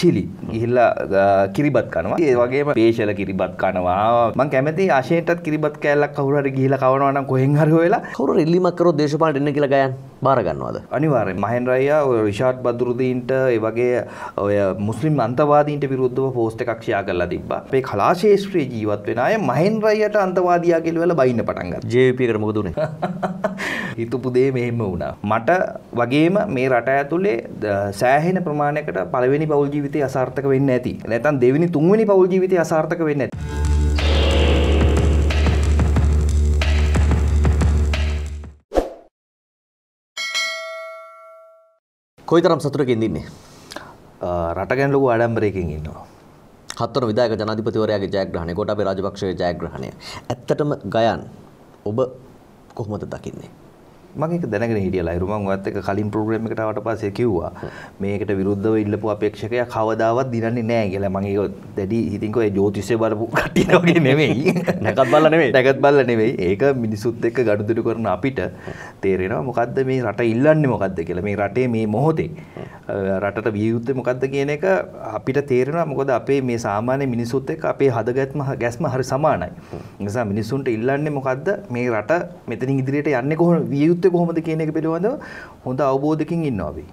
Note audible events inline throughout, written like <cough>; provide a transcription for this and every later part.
Chile ගිහිල්ලා කිරිබත් කනවා. ඒ වගේම පේශල කිරිබත් කනවා. මං කැමති ආශයටත් කිරිබත් කෑල්ලක් කවුරට ගිහිල කවනවනම් කොහෙන් හරි වෙලා කවුරු ඉල්ලීමක් කරොත් දේශපාලනයට එන්න කියලා ගයන් බාර ගන්නවද? අනිවාර්යෙන් මහෙන් රයියා රිෂාඩ් බදුරුදීන්ට ඒ වගේ ඔය මුස්ලිම් අන්තවාදීන්ට විරුද්ධව පෝස්ට් එකක් ෂෙයා කරලා තිබ්බා. අපේ කලා ශාස්ත්‍රයේ ජීවත් වෙන අය මහෙන් රයියට අන්තවාදියා කියලා වෙලා බයින්න පටන් ගත්තා. JVP එකට මොකද උනේ? <laughs> හිතපු දේ මෙහෙම වුණා. මට වගේම මේ රට ඇතුලේ ද- සෑහෙන ප්‍රමාණයකට පළවෙනි පෞල් ජීවිතය අසාර්ථක වෙන්න ඇති. නැත්නම් දෙවෙනි තුන්වෙනි පෞල් ජීවිතය අසාර්ථක වෙන්න ඇති. කොයිතරම් සතුටකින් ඉන්නේ? අ, රට ගැන ලොකු ආඩම්බරයකින් ඉන්නවා. හත්වන විදායක ජනාධිපතිවරයාගේ ජයග්‍රහණය ගෝඨාභය රාජපක්ෂගේ ජයග්‍රහණය. ඇත්තටම ගයන් ඔබ කොහොමද දකින්නේ? මම ඒක දැනගෙන හිටියා ලයිරු මම ඔයත් එක්ක කලින් ප්‍රෝග්‍රෑම් එකට ආවට පස්සේ කිව්වා මේකට විරුද්ධව ඉල්ලපු අපේක්ෂකයා කවදාවත් දිනන්නේ නැහැ කියලා. මම ඒක දැඩි හිතින් කොයි ජ්‍යොතිෂය බලපු කට්ටිය වගේ නෙමෙයි. <laughs> නැකත් බලලා නෙමෙයි. නැකත් බලලා නෙමෙයි. ඒක මිනිසුත් එක්ක ගනුදෙනු කරන අපිට තේරෙනවා මොකද්ද මේ රට ඉල්ලන්නේ මොකද්ද කියලා. මේ රටේ මේ මොහොතේ රටට විය යුත්තේ මොකද්ද කියන එක අපිට තේරෙනවා. මොකද අපේ මේ සාමාන්‍ය මිනිසුත් එක්ක අපේ හදගත්ම ගැස්ම හරි සමානයි. ඒ නිසා මිනිසුන්ට ඉල්ලන්නේ මොකද්ද? මේ රට මෙතනින් ඉදිරියට යන්නේ කොහොමද? විය යුත්තේ කොහොමද කියන එක පිළිබඳව හොඳ අවබෝධයකින් ඉන්නවා අපි.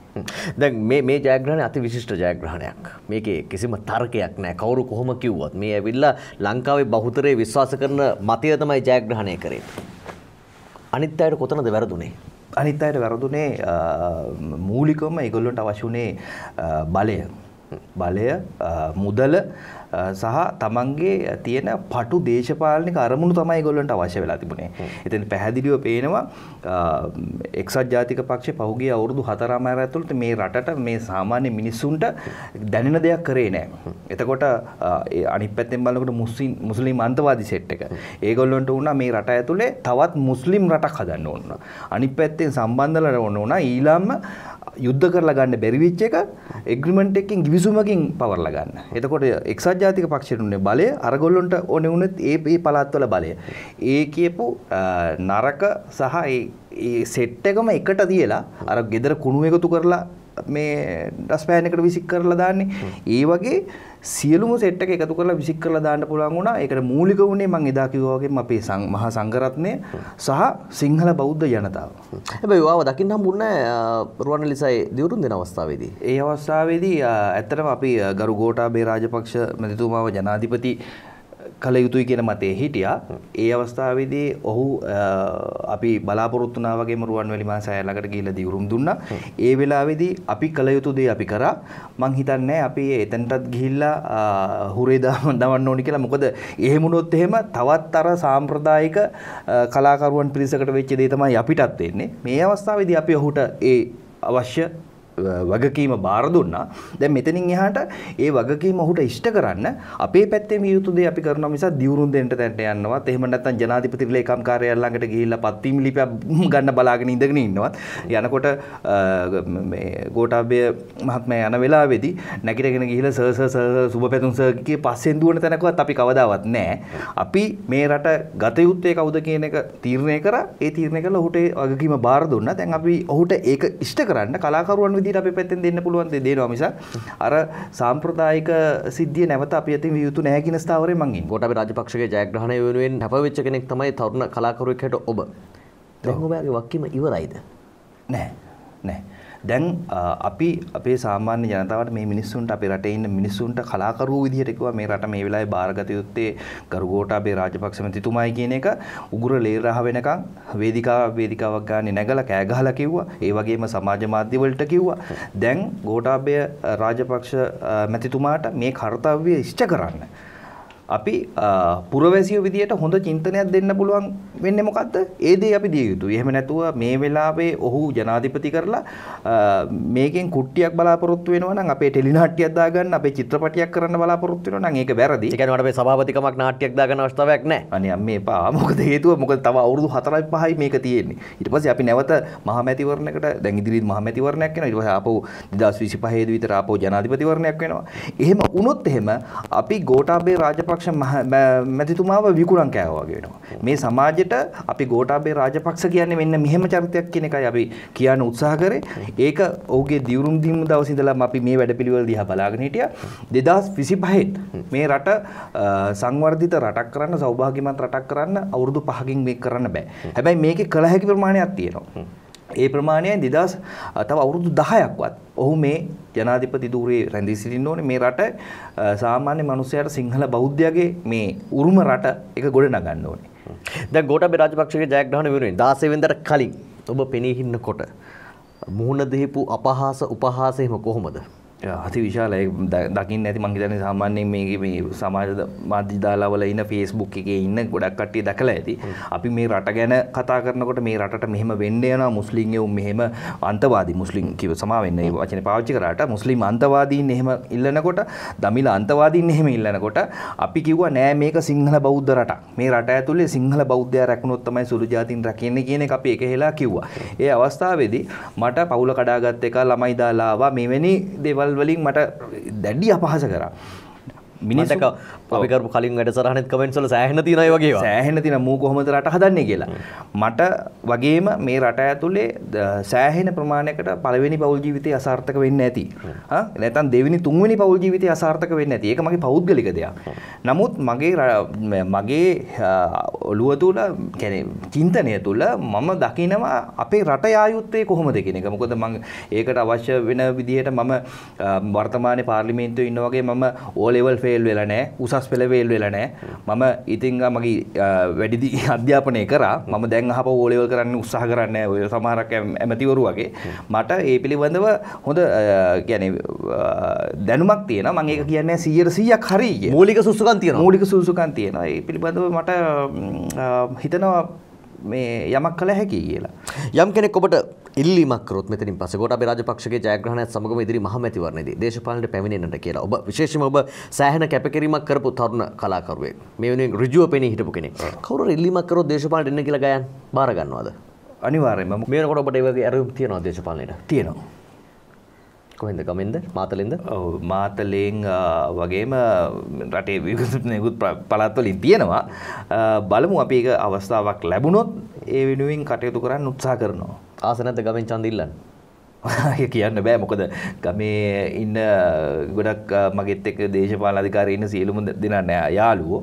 දැන් මේ මේ ජයග්‍රහණය අති විශිෂ්ට ජයග්‍රහණයක්. මේකේ කිසිම තර්කයක් නැහැ. කවුරු කොහොම කිව්වත් මේ ඇවිල්ලා ලංකාවේ බහුතරය විශ්වාස කරන මතය තමයි ජයග්‍රහණය කරේ. අනිත් අයට කොතනද වැරදුනේ? අනිත් අයට වැරදුනේ මූලිකවම ඒගොල්ලොන්ට අවශ්‍ය අ, බලය. බලය මුදල සහ තමන්ගේ තියෙන පටු දේශපාලනික අරමුණු තමයි ඒගොල්ලන්ට අවශ්‍ය වෙලා තිබුණේ. එතන පැහැදිලිව පේනවා එක්සත් ජාතික පක්ෂ පහුගිය අවුරුදු හතරමාර ඇතුළත මේ රටට මේ සාමාන්‍ය මිනිස්සුන්ට දැනෙන දෙයක් කරේ නෑ. එතකොට අනිත් පැත්තෙන් බලනකොට මුස්ලිම් මුස්ලිම් අන්තවාදී සෙට් එක. ඒගොල්ලන්ට වුණා මේ රට ඇතුලේ තවත් මුස්ලිම් රටක් හදන්න ඕන. අනිත් පැත්තෙන් සම්බන්ධලා ඕන වුණා ඊළාම්ම යුද්ධ කරලා ගන්න බැරි වෙච්ච එක එග්‍රිමන්ට් එකකින් ගිවිසුමකින් පවර්ලා ගන්න. එතකොට එක්සත් ජාතික පක්ෂයට උනේ බලය අරගොල්ලොන්ට ඕනේ වුණත් ඒ ඒ පළාත්වල බලය. ඒ කියපු නරක සහ ඒ සෙට් එකම එකට තියලා අර ගෙදර කුණු එකතු කරලා මේ ඩස්පෑන් එකට විසික් කරලා දාන්නේ. ඒ වගේ සියලුම සෙට් එක එකතු කරලා විසික් කරලා දාන්න පුළුවන් වුණා. ඒකට මූලික වුණේ මම එදා කිව්වා වගේම අපේ මහා සංඝරත්නය සහ සිංහල බෞද්ධ ජනතාව. හැබැයි ඔයාව දකින්න හම්බුන්නේ නැහැ රුවන්වැලිසයි දියුරුම් දෙන අවස්ථාවේදී. ඒ අවස්ථාවේදී ඇත්තටම අපි ගරු ගෝඨාභය රාජපක්ෂ මැතිතුමාව ජනාධිපති කළ යුතුයි කියන මතේ හිටියා. ඒ අවස්ථාවේදී ඔහු අ, අපි බලාපොරොත්තු වුණා වගේම රුවන්වැලි මාසය ළඟට ගිහිල්ලා දිවුරුම් දුන්නා. ඒ වෙලාවේදී අපි කළ යුතු දේ අපි කරා. මං හිතන්නේ අපි එතනටත් ගිහිල්ලා අ, හුරේ දාම දවන්න ඕනි කියලා. මොකද එහෙම වුණොත් එහෙම තවත් අර සාම්ප්‍රදායික අ, කලාකරුවන් පිරිසකට වෙච්ච දේ තමයි අපිටත් වෙන්නේ. මේ අවස්ථාවේදී අපි ඔහුට ඒ අවශ්‍ය වගකීම බාර දුන්නා. දැන් මෙතනින් එහාට ඒ වගකීම ඔහුට ඉෂ්ට කරන්න අපේ පැත්තේ මේ යුතු දේ අපි කරනවා මිසක් දියුරුම් දෙන්න තැනට යන්නවත් එහෙම නැත්නම් ජනාධිපති ලේකම් කාර්යාලය ළඟට ගිහිල්ලා පත්වීම් ලිපියක් <laughs> ගන්න බලාගෙන ඉඳගෙන ඉන්නවත් යනකොට අ, මේ ගෝඨාභය මහත්මයා යන වෙලාවේදී නැගිටගෙන ගිහිල්ලා සර් සර් සර් සුබ පැතුම් සර් කිය පස්සෙන් දුවන තැනකවත් අපි කවදාවත් නැහැ. අපි මේ රට ගත යුත්තේ කවුද කියන එක තීරණය කරා. ඒ තීරණය කළා ඔහුට ඒ වගකීම බාර දුන්නා. දැන් අපි ඔහුට ඒක ඉෂ්ට කරන්න කලාකරුවන් විදිහට අපි පැත්තෙන් දෙන්න පුළුවන් දේ දෙනවා මිසක් අර සාම්ප්‍රදායික සිද්ධිය නැවත අපි අතින් විය යුතු නැහැ කියන ස්ථාවරේ මං ඉන්නේ. ගෝඨාභය රාජපක්ෂගේ ජයග්‍රහණය වෙනුවෙන් හැපවෙච්ච කෙනෙක් තමයි තරුණ කලාකරුවෙක් හැට ඔබ. දැන් ඔබගේ වක්කීම ඉවරයිද? නෑ නෑ දැන් අ, අපි අපේ සාමාන්‍ය ජනතාවට මේ මිනිස්සුන්ට අපේ රටේ ඉන්න මිනිස්සුන්ට කලාකරුවෝ විදිහට කිව්වා මේ රට මේ වෙලාවේ බාරගත යුත්තේ ගරු ගෝඨාභය රාජපක්ෂ මැතිතුමායි කියන එක. උගුර ලේරහ වෙනකන් වේදිකාව වේදිකාවක් ගානේ නැගලා කෑ ගහලා කිව්වා. ඒ වගේම සමාජ මාධ්‍ය වලට කිව්වා. දැන් ගෝඨාභය රාජපක්ෂ අ, මැතිතුමාට මේ කාර්යය ඉෂ්ට කරන්න. අපි පුරවැසියෝ විදියට හොඳ චින්තනයක් දෙන්න පුළුවන් වෙන්නේ මොකද්ද? ඒ දේ අපි දිය යුතුයි. එහෙම නැතුව මේ වෙලාවේ ඔහු ජනාධිපති කරලා මේකෙන් කුට්ටියක් බලාපොරොත්තු වෙනවා නම් අපේ ටෙලිනාට්‍යයක් දාගන්න, අපේ චිත්‍රපටයක් කරන්න බලාපොරොත්තු වෙනවා නම් ඒක වැරදි. ඒ කියන්නේ මේ සභාපතිකමක් නාට්‍යයක් දාගන්න අවස්ථාවක් නැහැ. අනේ අම්මේ එපා. මොකද හේතුව මොකද තව අවුරුදු 4යි 5යි මේක තියෙන්නේ. ඊට පස්සේ අපි නැවත මහමැතිවරණයකට දැන් ඉදිරියේ මහමැතිවරණයක් වෙනවා. ඊට පස්සේ ආපහු 2025 දී විතර ආපහු ජනාධිපතිවරණයක් වෙනවා. එහෙම වුණොත් එහෙම අපි ගෝඨාභය රාජපක්ෂ රාජපක්ෂ මැතිතුමාව විකුණන් කෑවා වගේ වෙනවා. මේ සමාජයට අපි ගෝඨාභය රාජපක්ෂ කියන්නේ මෙන්න මෙහෙම චරිතයක් කියන එකයි අපි කියන්න උත්සාහ කරේ. ඒක ඔහුගේ දියුරුම් දීම දවස් ඉඳලාම අපි මේ වැඩපිළිවෙල දිහා බලාගෙන හිටියා. 2025 මේ රට සංවර්ධිත රටක් කරන්න සෞභාග්‍යමත් රටක් කරන්න අවුරුදු 5කින් මේක කරන්න බෑ. හැබැයි මේකේ කළ හැකි ප්‍රමාණයක් තියෙනවා. ඒ ප්‍රමාණයයි දෙදස් තව අවුරුදු දහයක්වත් ඔහු මේ ජනාධිපති ධූරයේ රැඳී සිටින්න ඕනේ මේ රට සාමාන්‍ය මිනිසයාට සිංහල බෞද්ධයාගේ මේ උරුම රට එක ගොඩ නගන්න ඕනේ. දැන් ගෝඨාභය රාජපක්ෂගේ ජයග්‍රහණ වෙනුවෙන් 16 වෙනිදාට කලින් ඔබ පෙනී හින්නකොට මුහුණ දෙහිපු අපහාස උපහාස එහෙම කොහොමද? අති විශාල. දකින්න ඇති මංහිතන සාමාන්‍යයෙන් මේ මේ සමාජ මාධ්‍යදාලාවල ඉන්න ෆේස්බුක් එක ඉන්න ගොඩක් කට්ටිය දැකලා ඇති. අපි මේ රට ගැන කතා කරනකොට මේ රටට මෙහෙම වෙන්න යනවා මුස්ලිම් එවුන් මෙහෙම අන්තවාදී මුස්ලිම් කිව සමාවෙන්න වචනේ පාවිච්චි කරාට මුස්ලිම් අන්තවාදීන් එහෙම ඉල්ලනකොට දමිල අන්තවාදීන් එහෙම ඉල්ලනකොට අපි කිව්වා නෑ මේක සිංහල බෞද්ධ රටක්. මේ රට ඇතුලේ සිංහල බෞද්ධයා රැකුණොත් තමයි සුළු ජාතින් රැකෙන්නේ කියන එක අපි එක හෙලා කිව්වා. ඒ අවස්ථාවේදී මට පවුල කඩාගත් එක ළමයි දාලා ආවා. මෙවැනි දේවල් වලින් මට දැඩි අපහස කරා. මිනිසක අපි කරපු කලින් වැඩසටහනෙත් කමෙන්ට්ස් වල සෑහෙන තියෙන අය වගේ සෑහෙන තියෙන මූ කොහොමද රට හදන්නේ කියලා. මට වගේම මේ රට ඇතුලේ සෑහෙන ප්‍රමාණයකට පළවෙනි පෞල් ජීවිතය අසාර්ථක වෙන්න ඇති. හා? නැත්නම් දෙවෙනි තුන්වෙනි පෞල් ජීවිතය අසාර්ථක වෙන්න ඇති. ඒක මගේ පෞද්ගලික දෙයක්. නමුත් මගේ මගේ ඔළුව තුල චින්තනය තුල මම දකිනවා අපේ රට යායුත්තේ කොහොමද කියන එක. මොකද මම ඒකට අවශ්‍ය වෙන විදිහට මම වර්තමානයේ පාර්ලිමේන්තුවේ ඉන්න වගේ මම ඕ ලෙවල් ෆේල් වෙලා නැහැ උසස් පෙළ ෆේල් වෙලා නැහැ මම ඉතින් මගේ වැඩිදි <laughs> අධ්‍යාපනය කරා. මම දැන් අහප ඕ ලෙවල් කරන්න උත්සාහ කරන්නේ ඔය සමහරක් ඇමතිවරු වගේ. මට ඒ පිළිබඳව හොඳ කියන්නේ දැනුමක් තියෙනවා. මම ඒක කියන්නේ 100%ක් හරි මූලික සුසුකම් තියෙනවා. මූලික සුසුකම් තියෙනවා. ඒ පිළිබඳව මට හිතනවා මේ යමක් කළ හැකි කියලා. යම් කෙනෙක් ඔබට ඉල්ලීමක් කරොත් මෙතනින් පස්සේ ගෝඨාභය රාජපක්ෂගේ ජයග්‍රහණයත් සමගම ඉදිරි මහමැතිවරණයේදී දේශපාලනයට පැමිණෙන්නට කියලා. ඔබ විශේෂයෙන්ම ඔබ සෑහෙන කැපකිරීමක් කරපු තරුණ කලාකරුවෙක්. මේ වෙනුවෙන් ඍජුව පෙනී හිටපු කෙනෙක්. කවුරු ඉල්ලීමක් කරොත් දේශපාලනයට එන්න කියලා ගයන් බාර ගන්නවද? අනිවාර්යයෙන්ම මේ වෙනකොට ඔබට ඒ වගේ ඇරයුම් තියෙනවද දේශපාලනයට? තියෙනවා. කොහෙන්ද? ගමෙන්ද? මාතලෙන්ද? මාතලෙන් වගේම රටේ විකුතුනෙකුත් පළත්වලින් තියෙනවා. බලමු අපි අවස්ථාවක් ලැබුණොත් ඒ වෙනුවෙන් කටයුතු කරන්න උත්සා කරනවා. ආසනත ගමෙන් චන්දිල්ලන්න <laughs> කියන්න බෑ. මොකද ගමේ ඉන්න ගොඩක් මගෙත් එක් දේශපාල අධිකාර ඉන්න සියලුම දෙනන්න යාලුවෝ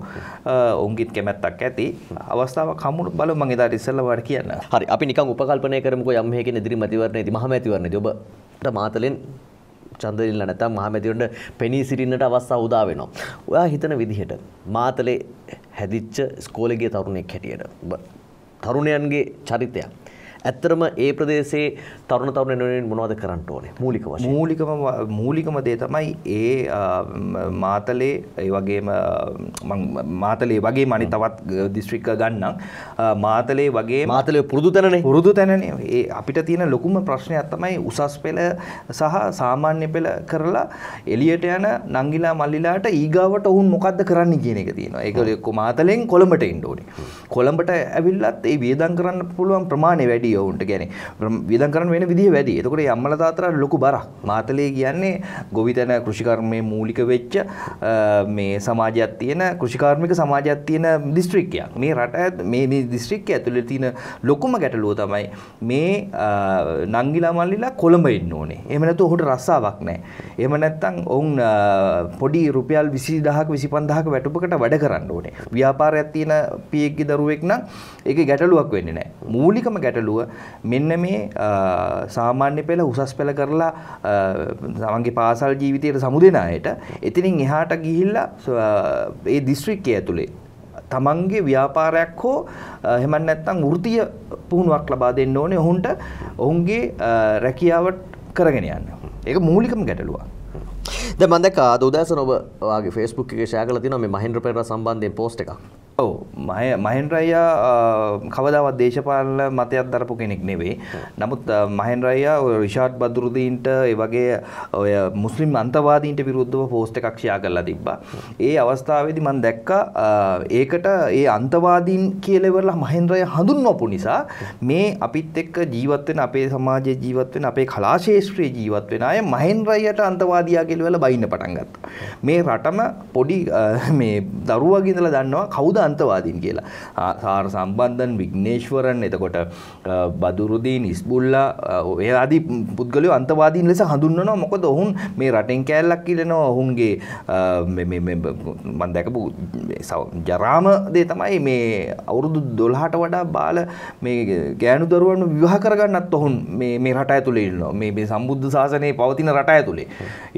ඔවුන්ගිත් කැමැත්තක් ඇති. අවස්ථාව කමුණු බල මගේ දාට ඉස්සල්ලවට කියන්න. හරි. අපි නිකන් උපකල්පනය කරමුකෝ යම් හේකින් ඉදිරි මැතිවරණයේදී මහ මැතිවරණයේදී ඔබ මාතලෙන් චන්දරිල්ල නැතම් මහමැතිවරණට පෙනී සිටින්නට අවස්ථාව උදා වෙනවා. ඔයා හිතන විදිහට මාතලේ හැදිච්ච ඉස්කෝලේ ගිය තරුණෙක් හැටියට ඔබ තරුණයන්ගේ චරිතයක් ඇත්තරම ඒ ප්‍රදේශයේ තරුණ තරුණයන් මොනවද කරන්න ඕනේ? මූලික වශයෙන්. මූලිකම මූලිකම දේ තමයි ඒ මාතලේ ඒ වගේම මාතලේ වගේ මනි තවත් දිස්ත්‍රික්ක ගන්නම්. මාතලේ වගේ මාතලේ පුරුදු තැනනේ. පුරුදු තැනනේ. ඒ අපිට තියෙන ලොකුම ප්‍රශ්නයක් තමයි උසස් පෙළ සහ සාමාන්‍ය පෙළ කරලා එළියට යන නංගිලා මල්ලිලාට ඊගාවට ඔවුන් මොකද්ද කරන්න කියන එක තියෙනවා. ඒක මාතලෙන් කොළඹට එන්න ඕනේ. කොළඹට ඇවිල්ලත් ඒ වියදම් කරන්න පුළුවන් ප්‍රමාණය වැඩි වැඩි ඔවුන්ට ගැන වියදම් කරන්න වෙන විදිහ වැඩි. එතකොට අම්මලා තාත්තලා ලොකු බරක්. මාතලේ කියන්නේ ගොවිතැන කෘෂිකර්මයේ මූලික වෙච්ච මේ සමාජයක් තියෙන කෘෂිකාර්මික සමාජයක් තියෙන දිස්ත්‍රික්කයක්. මේ රට මේ මේ දිස්ත්‍රික්කය ඇතුලේ තියෙන ලොකුම ගැටලුව තමයි මේ නංගිලා මල්ලිලා කොළඹ ඉන්න ඕනේ. එහෙම නැත්නම් ඔහුට රස්සාවක් නැහැ. එහෙම නැත්නම් ඔවුන් පොඩි රුපියල් 20000ක 25000ක වැටුපකට වැඩ කරන්න ඕනේ. ව්‍යාපාරයක් තියෙන පියෙක්ගේ දරුවෙක් නම් ඒකේ ගැටලුවක් වෙන්නේ නැහැ. මූලිකම ගැටලුව මෙන්න මේ සාමාන්‍ය පෙළ උසස් පෙළ කරලා තමන්ගේ පාසල් ජීවිතයට සමුදෙන අයට එතිනින් එහාට ගිහිල්ලා ඒ දිස්ත්‍රික්කය ඇතුලේ තමන්ගේ ව්‍යාපාරයක් හෝ එහෙම නැත්නම් වෘත්තීය පුහුණුවක් ලබා දෙන්න ඕනේ ඔවුන්ට ඔවුන්ගේ රැකියාව කරගෙන යන්න. ඒක මූලිකම ගැටලුවක්. දැන් මම දැක්කා අද උදෑසන ඔබ ඔයාගේ Facebook එකේ ෂෙයා කරලා තියෙනවා මේ මහින්ද්‍ර පෙරේරා සම්බන්ධයෙන් පෝස්ට් එකක්. ඔව් මහෙන්ද්‍රයියා කවදාවත් දේශපාලන මතයක් දරපු කෙනෙක් නෙවෙයි. නමුත් මහෙන්ද්‍රයියා ඔය රිෂාඩ් බදුරුදීන්ට ඒ වගේ ඔය මුස්ලිම් අන්තවාදීන්ට විරුද්ධව පෝස්ට් එකක් ෂෙයා කරලා තිබ්බා. ඒ අවස්ථාවේදී මම දැක්කා ඒකට ඒ අන්තවාදීන් කියලා ඉවරලා මහෙන්ද්‍රය හඳුන්වපු නිසා මේ අපිත් එක්ක ජීවත් වෙන අපේ සමාජයේ ජීවත් වෙන අපේ කලා ශාස්ත්‍රයේ ජීවත් වෙන අය මහෙන්ද්‍රයට අන්තවාදියා කියලා ඉවරලා බයින්න පටන් ගත්තා. මේ රටම පොඩි මේ දරුවගේ ඉඳලා දන්නවා කවුද අන්තවාදීන් කියලා. සාර සම්බන්ධන් විග්නේශ්වරන් එතකොට බදුරුදීන් ඉස්බුල්ලා ඔය අදි පුද්ගලයෝ අන්තවාදීන් ලෙස හඳුන්වනවා. මොකද ඔවුන් මේ රටෙන් කෑල්ලක් කියලනවා ඔවුන්ගේ මන් දැකපු ජරාම දේ තමයි මේ අවුරුදු දොල්හට වඩා බාල මේ ගෑනු දරුවන් විවාහ කරගන්නත් ඔහුන් මේ රට ඇතුළේ ඉන්නවා. මේ සම්බුද්ධ ශාසනයේ පවතින රට ඇතුළේ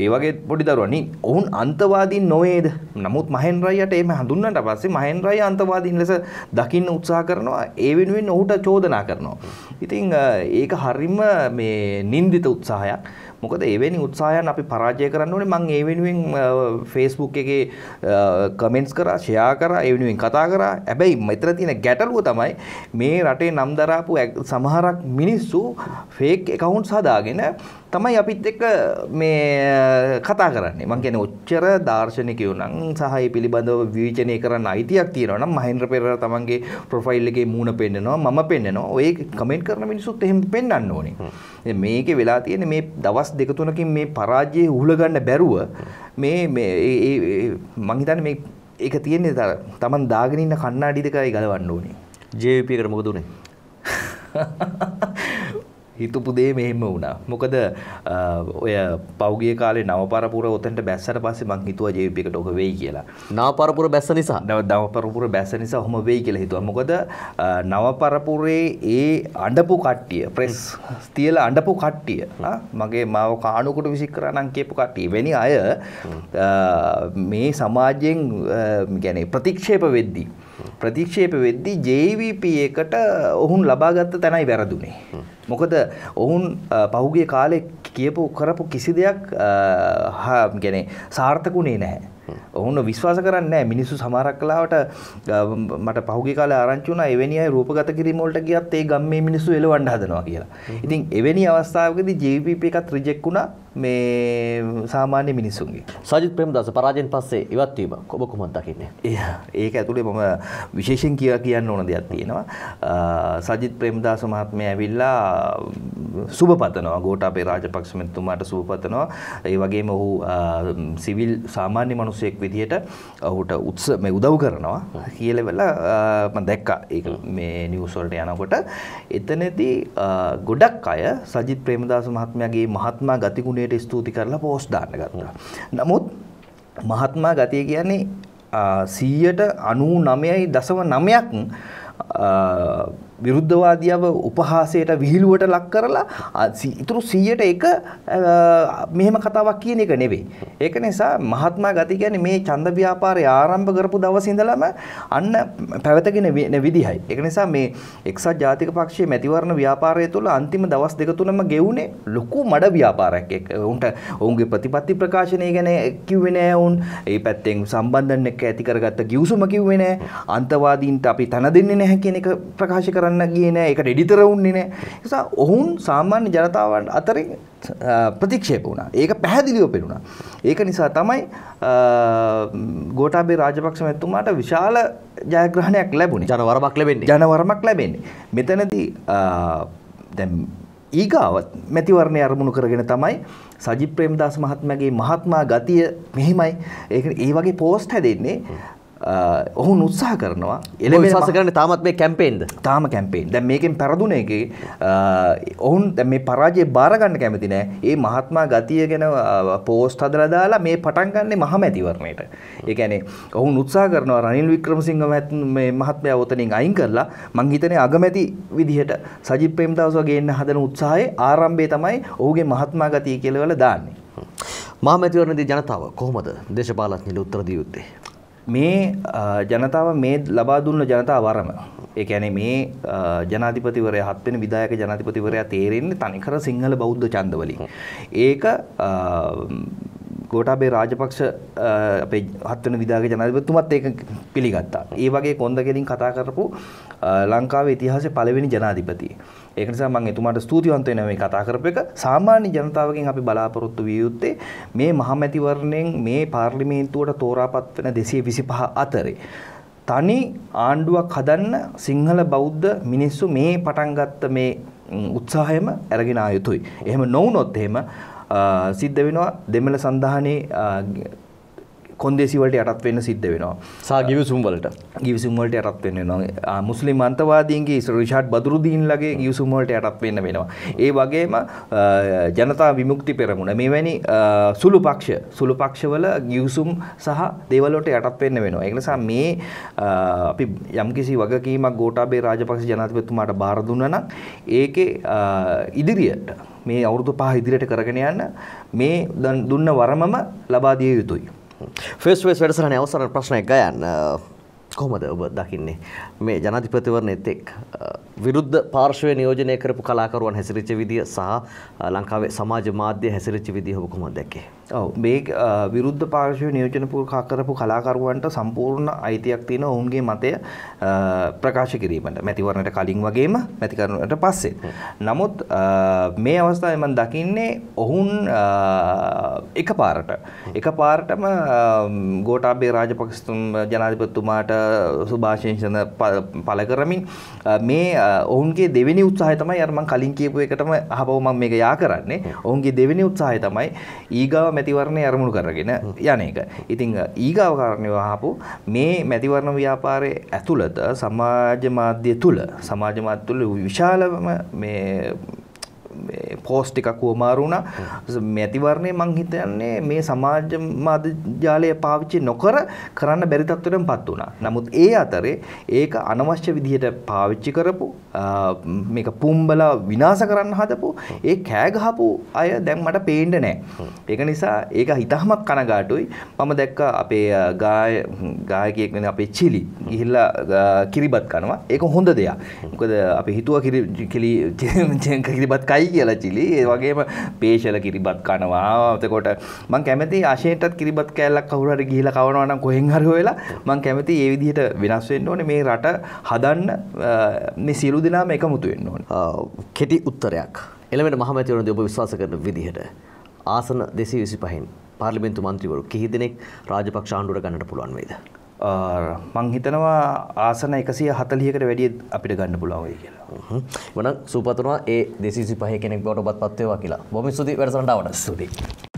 ඒ වගේ පොඩි දරුවනි ඔවුන් අන්තවාදීන් නොවේද? නමුත් මහෙන්ද්‍රයියට එම හඳුන්නට පස්සේ මහෙන්ද්‍රයි අන්තවාදීන් ලෙස දකින්න උත්සාහ කරනවා ඒ වෙනුවෙන් ඔහුට චෝදනා කරනවා. ඉතින් ඒක හරිම මේ නින්දිත උත්සාහයක්. මොකද එවැනි උත්සාහයන් අපි පරාජය කරන්න ඕනේ මම ඒ වෙනුවෙන් Facebook එකේ කමෙන්ට්ස් කරා ෂෙයා කරා ඒ වෙනුවෙන් කතා කරා හැබැයි මෙතන තියෙන ගැටලුව තමයි මේ රටේ නම් දරාපු සමහරක් මිනිස්සු ෆේක් එකවුන්ට්ස් හදාගෙන තමයි අපිත් එක්ක මේ කතා කරන්නේ. මං කියන්නේ ඔච්චර දාර්ශනිකයෝ නම් සහ ඒ පිළිබඳව විවේචනය කරන්න අයිතියක් තියෙනවා නම් මහේන්ද්‍ර පෙරේරා තමන්ගේ ප්‍රොෆයිල් එකේ මූණ පෙන්නනවා මම පෙන්නනවා. ඔය කමෙන්ට් කරන මිනිස්සුත් එහෙම පෙන්වන්න ඕනේ. මේකේ වෙලා තියෙන්නේ මේ දවස් දෙක තුනකින් මේ පරාජය උහුල බැරුව මේ මේ මං හිතන්නේ මේ ඒක තියෙන්නේ තමන් දාගෙන ඉන්න කණ්ණාඩි දෙකයි ගලවන්න ඕනේ. ජේපී එකට මොකද උනේ <laughs> හිතපු දේ මෙහෙම වුණා. මොකද ඔය පෞගිය කාලේ නවපරපුර උතෙන්ට බැස්සට පස්සේ මං හිතුවා ජේපී එකට ඔක වෙයි කියලා. නවපරපුර බැස්ස නිසා. නවපරපුර බැස්ස නිසා ඔහොම වෙයි කියලා හිතුවා. මොකද නවපරපුරේ ඒ අඬපු කට්ටිය ප්‍රෙස් තියලා අඬපු කට්ටිය මගේ මාව කාණුකට විසික් කරා නම් කියපු කට්ටිය වෙනි අය මේ සමාජයෙන් කියන්නේ ප්‍රතික්ෂේප වෙද්දී ප්‍රතික්ෂේප වෙද්දී JVP එකට ඔවුන් ලබාගත්ත තැනයි වැරදුනේ. මොකද ඔවුන් පහුගිය කාලේ කියපු කරපු කිසි දෙයක් ගැන සාර්ථකුණේ නැහැ. ඔවුන් විශ්වාස කරන්නේ මිනිස්සු සමහරක් කලාවට මට පහුගිය කාලේ ආරංචි වුණා එවැනි අය රූපගත කිරීම වලට ගියත් ඒ ගම්මේ මිනිස්සු එලවන්න හදනවා කියලා. ඉතින් එවැනි අවස්ථාවකදී JVP එකත් රිජෙක්ට් වුණා මේ සාමාන්‍ය මිනිස්සුන්ගේ. සජිත් ප්‍රේමදාස පරාජයෙන් පස්සේ ඉවත් වීම ඔබ කොහොමද දකින්නේ? ඒක ඇතුලේ මම විශේෂයෙන් කියලා කියන්න ඕන දෙයක් තියෙනවා. සජිත් ප්‍රේමදාස මහත්මයා ඇවිල්ලා සුබ පතනවා ගෝඨාභය රාජපක්ෂ මැතිතුමාට සුබ පතනවා. ඒ වගේම ඔහු සිවිල් සාමාන්‍ය මිනිසෙක් විදිහට ඔහුට උත්ස මේ උදව් කරනවා කියලා වෙලා මම දැක්කා ඒක මේ නිවුස් වලට යනකොට එතනදී ගොඩක් අය සජිත් ප්‍රේමදාස මහත්මයාගේ මහත්මා ගතිගුණය විදියට ස්තුති කරලා පෝස්ට් දාන්න ගත්තා. නමුත් මහත්මා ගතිය කියන්නේ 199යි දශම 9ක් විරුද්ධවාදියව උපහාසයට විහිළුවට ලක් කරලා ඉතුරු 100ට එක මෙහෙම කතාවක් කියන එක නෙවෙයි. ඒක නිසා මහත්මා ගති කියන්නේ මේ ඡන්ද ව්‍යාපාරය ආරම්භ කරපු දවසේ ඉඳලම අන්න පැවතගෙන එන විදිහයි. ඒක නිසා මේ එක්සත් ජාතික පක්ෂයේ මැතිවරණ ව්‍යාපාරය තුළ අන්තිම දවස් දෙක තුනම ගෙවුනේ ලොකු මඩ ව්‍යාපාරයක් එක්ක. උන්ට ඔවුන්ගේ ප්‍රතිපත්ති ප්‍රකාශනය ගැන කිව්වේ නෑ උන්. ඒ පැත්තෙන් සම්බන්ධන් එක්ක ඇති කරගත්ත ගිවිසුම කිව්වේ නෑ. අන්තවාදීන්ට අපි තන දෙන්නේ නැහැ කියන එක ප්‍රකාශ කරන්න කරන්න ගියේ නෑ. ඒකට එඩිටර වුන්නේ නෑ. නිසා ඔවුන් සාමාන්‍ය ජනතාවන් අතරින් ප්‍රතික්ෂේප වුණා. ඒක පැහැදිලිව පෙනුණා. ඒක නිසා තමයි ගෝඨාභය රාජපක්ෂ මැතිතුමාට විශාල ජයග්‍රහණයක් ලැබුණේ. ජනවරමක් ලැබෙන්නේ. ජනවරමක් ලැබෙන්නේ. මෙතනදී දැන් ඊගාවත් මැතිවරණය අරමුණු කරගෙන තමයි සජිත් ප්‍රේමදාස මහත්මයාගේ මහත්මා ගතිය මෙහිමයි. ඒක ඒ වගේ පෝස්ට් හැදෙන්නේ ඔහුන් උත්සාහ කරනවා එල විශවාස කරන තාමත් මේ කැම්පේන්ද? තාම කැම්පේන්. දැන් මේකෙන් පැරදුන එක ඔහුන් මේ පරාජය බාරගන්න කැමති නෑ. ඒ මහත්මා ගතිය ගැන පෝස්ට් හදලා දාලා මේ පටන් ගන්නේ මහ මැතිවරණයට. ඒ කියන්නේ ඔහුන් උත්සාහ කරනවා රනිල් වික්‍රමසිංහ මේ මහත්මයා ඔතනින් අයින් කරලා මං හිතන්නේ අගමැති විදිහට වගේ එන්න හදන උත්සාහයේ ආරම්භය තමයි ඔහුගේ මහත්මා ගතිය කියලා වල දාන්නේ. මහ මැතිවරණදී ජනතාව කොහොමද දේශපාලඥයින්ට උත්තර දිය යුත්තේ මේ ජනතාව මේ ලබා දුන්න ජනතාව වරම ඒ කියන්නේ මේ ජනාධිපතිවරයා හත් වෙනි විධායක ජනාධිපතිවරයා තේරෙන්නේ තනිකර සිංහල බෞද්ධ ඡන්දවලින්. ඒක ගෝටාබේ රාජපක්ෂ අ, අපේ හත්වන විදාගේ ජනාධිපතිතුමත් ඒක පිළිගත්තා. ඒ වගේ කොන්ද කෙලින් කතා කරපු අ, ලංකාවේ ඉතිහාසයේ පළවෙනි ජනාධිපති. ඒක නිසා මම එතුමාට ස්තුතිවන්ත වෙනවා මේ කතා කරපු එක. සාමාන්‍ය ජනතාවගෙන් අපි බලාපොරොත්තු විය යුත්තේ මේ මහමැතිවරණයෙන් මේ පාර්ලිමේන්තුවට තෝරාපත් වෙන 225 අතරේ තනි ආණ්ඩුවක් හදන්න සිංහල බෞද්ධ මිනිස්සු මේ පටන් ගත්ත මේ ම්, උත්සාහයම අරගෙන ආ යුතුයි. එහෙම නොවුනොත් එහෙම අ, සිද්ධ වෙනවා දෙමළ සන්ධානයේ අ, කොන්දේසි වලට යටත් වෙන්න සිද්ධ වෙනවා. සා ගිවිසුම් වලට ගිවිසුම් වලට යටත් වෙන්න වෙනවා. මුස්ලිම් අන්තවාදීන්ගේ රිෂාඩ් බදුරුදීන්ලගේ ගිවිසුම් වලට යටත් වෙන්න වෙනවා. ඒ වගේම ජනතා විමුක්ති පෙරමුණ මෙවැනි සුළු පක්ෂ සුළු පක්ෂවල ගිවිසුම් සහ දේවල් වලට යටත් වෙන්න වෙනවා. ඒක නිසා මේ අපි යම්කිසි වගකීමක් ගෝඨාභය රාජපක්ෂ ජනාධිපතිතුමාට බාර දුන්නා නම් ඒකේ ඉදිරියට මේ අවුරුදු පහ ඉදිරියට කරගෙන යන්න මේ දන්- දුන්න වරමම ලබා දිය යුතුයි. ෆෙස් වෙස් වැඩසටහනේ අවසාන ප්‍රශ්නයක් ගයන්න. කොහොමද ඔබ දකින්නේ? මේ ජනාධිපතිවරණයත් එක් අ, විරුද්ධ පාර්ශවය නියෝජනය කරපු කලාකරුවන් හැසිරිච්ච විදිය සහ ලංකාවේ සමාජ මාධ්‍ය හැසිරිච්ච විදිය ඔබ කොහොමද දැක්කේ? ඔව් මේ විරුද්ධ පාර්ශවය නියෝජන කරපු කලාකරුවන්ට සම්පූර්ණ අයිතියක් තියෙන ඔවුන්ගේ මතය ප්‍රකාශ කිරීමට. මැතිවරණයට කලින් වගේම මැතිකරණයට පස්සේ. නමුත් මේ අවස්ථාවේ මම දකින්නේ ඔවුන් එකපාරට. එකපාරටම ගෝඨාභය රාජපක්ෂතුම ජනාධිපතිතුමාට සුභාශිංසන ප- පළ කරමින් මේ ඔවුන්ගේ දෙවෙනි උත්සාහය තමයි අර මම කලින් කියපු එකටම අහපව මම මේක යා කරන්නේ. ඔවුන්ගේ දෙවෙනි උත්සාහය තමයි ඊගාව මැතිවරණය අරමුණු කරගෙන යන එක. ඉතින් ඊගාව කාරණේ වහපු මේ මැතිවරණ ව්‍යාපාරයේ ඇතුළත සමාජ මාධ්‍ය තුල සමාජ මාධ්‍ය තුල විශාලම මේ මේ පෝස්ට් එකක් වමාරු වුණා මැතිවරණය මං හිතන්නේ මේ සමාජ මාධ්‍ය ජාලය පාවිච්චි නොකර කරන්න බැරි තත්ත්වයකට පත් වුණා. නමුත් ඒ අතරේ ඒක අනවශ්‍ය විදිහට පාවිච්චි කරපු මේක පුම්බලා විනාශ කරන්න හදපු ඒ කෑ ගහපු අය දැන් මට පේන්න නැහැ. ඒක නිසා ඒක හිතහමක් කනගාටුයි. මම දැක්කා අපේ ගාය ගායකයෙක් වෙන අපේ චිලි ගිහිල්ලා කිරිබත් කනවා. ඒක හොඳ දෙයක්. මොකද අපි හිතුවා කිරි <laughs> කිරිබත් කයි කියලා චිලි. ඒ වගේම පේෂල කිරිබත් කනවා. එතකොට මම කැමති ආශේන්ටත් කිරිබත් කෑල්ලක් කවුරු හරි ගිහිල්ලා කවනවා නම් කොහෙන් හරි හොයලා මම කැමති ඒ විදිහට වෙනස් වෙන්න ඕනේ මේ රට හදන්න ආ, මේ සියලු දෙනාම එකමුතු වෙන්න ඕනේ. අ, කෙටි උත්තරයක් එළමෙන මහමැතිවරණදී ඔබ විශ්වාස කරන විදිහට ආසන 225න් පාර්ලිමේන්තු මන්ත්‍රීවරු කිහි දෙනෙක් රාජපක්ෂ ආණ්ඩුවට ගන්නට පුළුවන් වේද ආ, මං හිතනවා ආසන 140කට වැඩිය අපිට ගන්න පුළුවන් වෙයි කියලා. වන සූපතුනවා ඒ දෙසිසි පහ කෙනෙක් බවට පත් පත්වේවා කියලා බොම ස්තුති වැඩසටාවට ස්තුතියි.